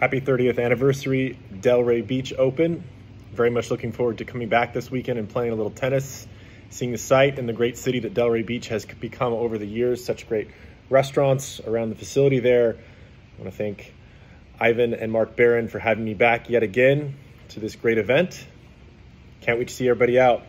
Happy 30th anniversary, Delray Beach Open. Very much looking forward to coming back this weekend and playing a little tennis, seeing the site and the great city that Delray Beach has become over the years. Such great restaurants around the facility there. I want to thank Ivan and Mark Baron for having me back yet again to this great event. Can't wait to see everybody out.